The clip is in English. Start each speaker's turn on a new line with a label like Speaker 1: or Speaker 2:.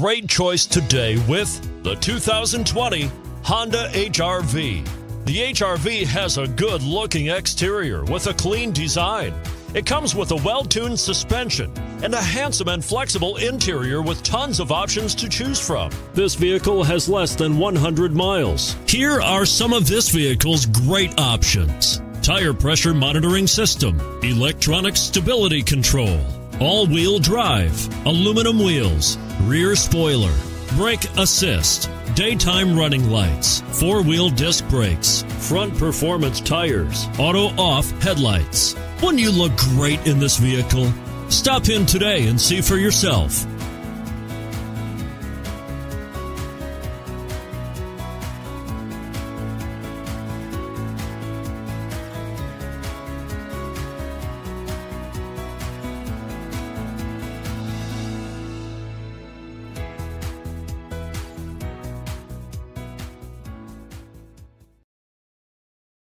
Speaker 1: great choice today with the 2020 Honda HRV. The HRV has a good looking exterior with a clean design. It comes with a well tuned suspension and a handsome and flexible interior with tons of options to choose from. This vehicle has less than 100 miles. Here are some of this vehicle's great options tire pressure monitoring system, electronic stability control, all wheel drive, aluminum wheels, rear spoiler, brake assist, daytime running lights, four wheel disc brakes, front performance tires, auto off headlights. Wouldn't you look great in this vehicle? Stop in today and see for yourself.